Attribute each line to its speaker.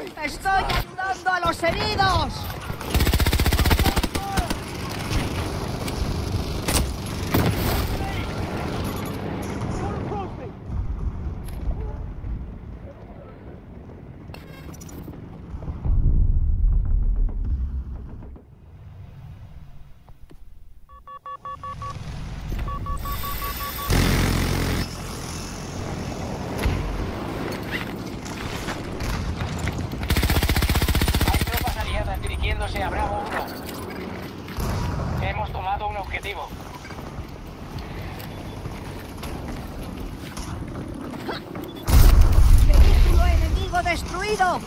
Speaker 1: Estoy ayudando a los heridos.
Speaker 2: Dirigiéndose a Bravo 1. Hemos tomado un objetivo.
Speaker 1: ¡Vehículo enemigo destruido!